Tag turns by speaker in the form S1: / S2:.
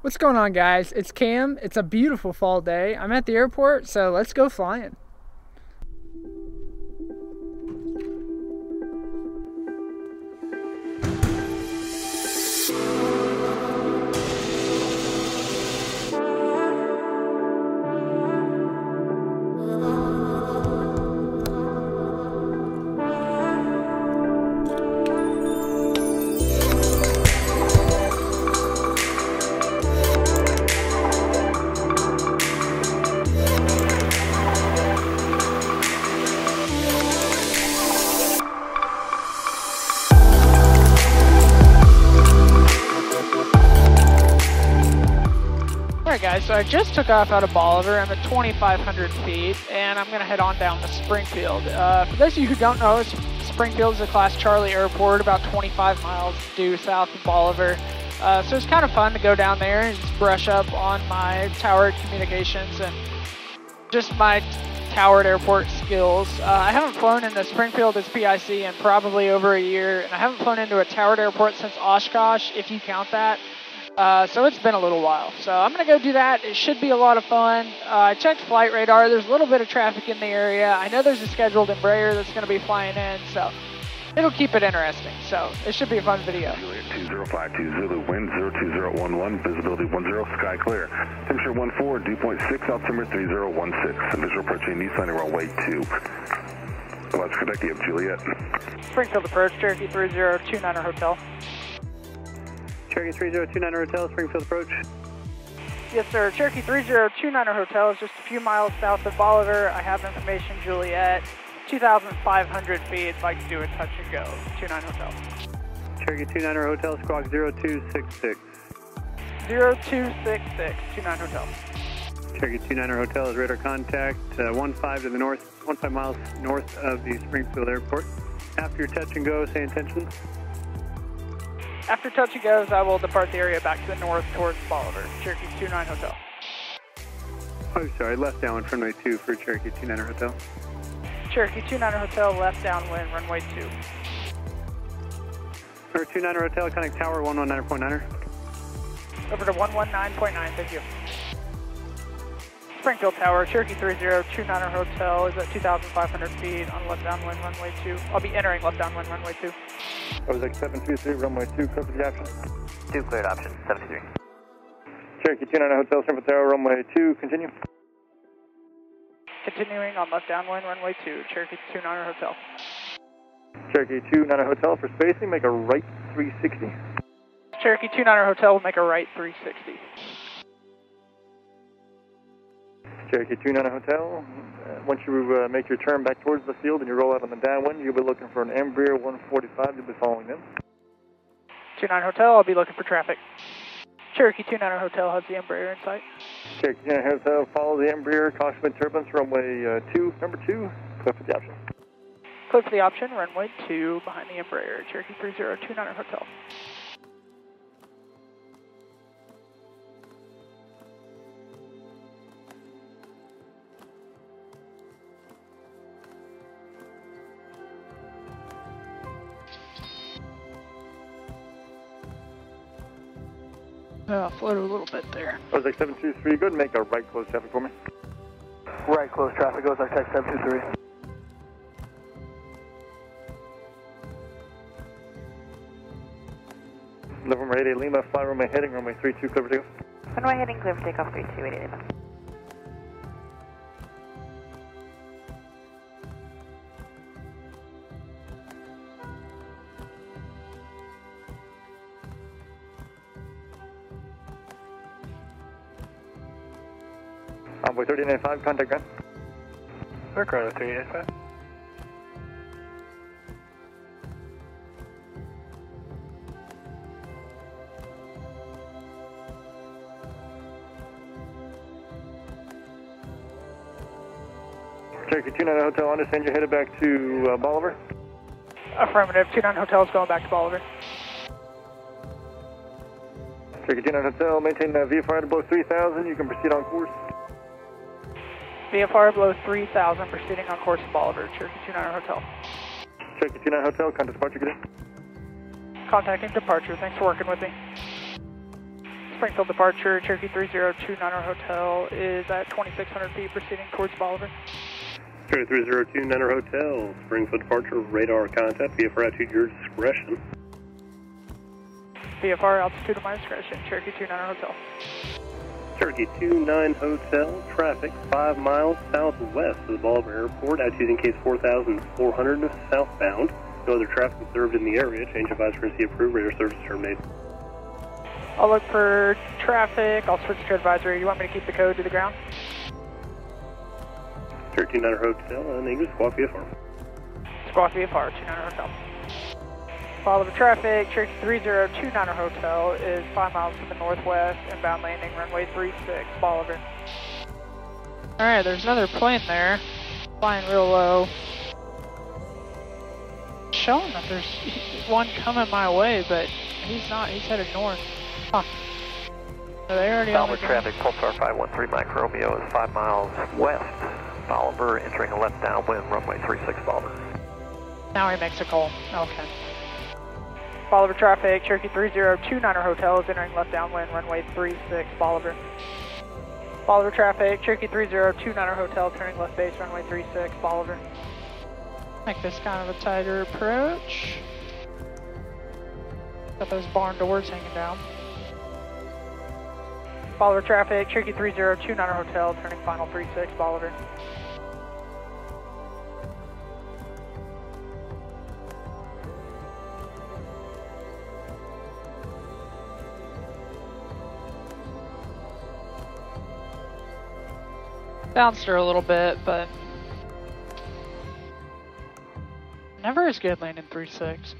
S1: What's going on, guys? It's Cam. It's a beautiful fall day. I'm at the airport, so let's go flying. Alright guys, so I just took off out of Bolivar. I'm at 2,500 feet, and I'm going to head on down to Springfield. Uh, for those of you who don't know, Springfield is a Class Charlie airport about 25 miles due south of Bolivar. Uh, so it's kind of fun to go down there and just brush up on my tower communications and just my towered airport skills. Uh, I haven't flown into Springfield as PIC in probably over a year, and I haven't flown into a towered airport since Oshkosh, if you count that. Uh, so it's been a little while. So I'm going to go do that. It should be a lot of fun. Uh, I checked flight radar. There's a little bit of traffic in the area. I know there's a scheduled Embraer that's going to be flying in, so it'll keep it interesting. So it should be a fun video.
S2: Juliet 2052 Zulu, wind 02011, visibility 10, sky clear. Temperature 14, dew point 6, altimeter 3016. Visual approaching Nissan runway 2. Let's connect you, Juliet.
S1: Springfield approach, Cherokee 3029 Hotel.
S3: Cherokee 3029 Hotel, Springfield approach.
S1: Yes, sir. Cherokee 3029 Hotel is just a few miles south of Bolivar. I have information, Juliet. 2,500 feet. I'd like to do a touch and go. 29 Hotel.
S3: Cherokee 29 Hotel, squawk 0266.
S1: 0266, 29 Hotel.
S3: Cherokee 29 Hotel is radar contact, uh, 15 to the north, 15 miles north of the Springfield Airport. After your touch and go, say intentions.
S1: After touch and goes, I will depart the area back to the north towards Bolivar. Cherokee 29 Hotel.
S3: Oh, sorry, left downwind runway 2 for Cherokee 29 Hotel.
S1: Cherokee 29 Hotel, left downwind, runway 2.
S3: Number 29 Hotel, connect tower 119.9er.
S1: Over to 119.9, thank you. Springfield Tower, Cherokee 3029 Hotel is at 2,500 feet on left downwind, runway 2. I'll be entering left downwind, runway 2.
S3: I was like 723, runway 2, clear for the option.
S4: 2 cleared option, 73.
S3: Cherokee 29 Hotel, Springfield Tower, runway 2, continue.
S1: Continuing on left downwind, runway 2, Cherokee 29 Hotel.
S3: Cherokee 29 Hotel for spacing, make a right 360.
S1: Cherokee 29 Hotel will make a right 360.
S3: Cherokee 29 Hotel, uh, once you uh, make your turn back towards the field and you roll out on the downwind, you'll be looking for an Embraer 145. You'll be following them.
S1: 29 Hotel, I'll be looking for traffic. Cherokee 29 Hotel has the Embraer in sight.
S3: Cherokee 29 Hotel, follow the Embraer, caution turbulence, runway uh, 2, number 2, clear for the option.
S1: For the option, runway 2 behind the Embraer, Cherokee 3029 Hotel. Uh, float a little bit there.
S3: Ozark 723, go ahead and make a right close traffic for me.
S4: Right close traffic, Ozark Tech 723.
S3: November 88 Lima, fly runway heading, runway 32, clear for takeoff.
S5: Runway heading clear for takeoff 3288 Lima.
S3: Envoy 3995, contact ground.
S4: Aircraft 385.
S3: Cherokee 29 Hotel, understand you're headed back to uh, Bolivar.
S1: Affirmative, 29 Hotel is going back to Bolivar.
S3: Cherokee 29 Hotel, maintain uh, VFR to below 3000. You can proceed on course.
S1: VFR below 3000, proceeding on course to Bolivar, Cherokee 29 Hotel.
S3: Cherokee 29 Hotel, contact departure, good day.
S1: Contacting departure, thanks for working with me. Springfield departure, Cherokee 3029 Hotel is at 2600 feet proceeding towards Bolivar.
S6: Cherokee 3029 Hotel, Springfield departure, radar contact, VFR altitude your discretion.
S1: VFR altitude of my discretion, Cherokee 29 Hotel.
S6: Cherokee 29 Hotel, traffic 5 miles southwest of the Bolivar Airport, altitude in case 4400 southbound. No other traffic observed in the area. Change of frequency approved. Radar service terminated.
S1: I'll look for traffic. I'll switch to advisory. You want me to keep the code to the ground?
S6: Cherokee 29 Hotel, and English Squawk VFR.
S1: Squawk VFR 29 Hotel. Follow the traffic. Cherokee 3029 Hotel is 5 miles to the northwest, inbound landing, runway 36, Bolivar. Alright, there's another plane there, flying real low. Showing that there's one coming my way, but he's not, he's headed north. Huh. So they already on
S7: Downward
S1: the
S7: traffic, Pulsar 513 Mike Romeo is 5 miles west. Bolivar entering a left downwind, runway 36 Bolivar.
S1: Now he makes a call. Okay. Bolivar traffic, Cherokee 3029 Hotel is entering left downwind, runway 36, Bolivar. Bolivar traffic, Cherokee 3029 Hotel turning left base, runway 36, Bolivar. Make this kind of a tighter approach. Got those barn doors hanging down. Bolivar traffic, Cherokee 3029 Hotel turning final 36, Bolivar. Bounced her a little bit, but never as good landing 3-6.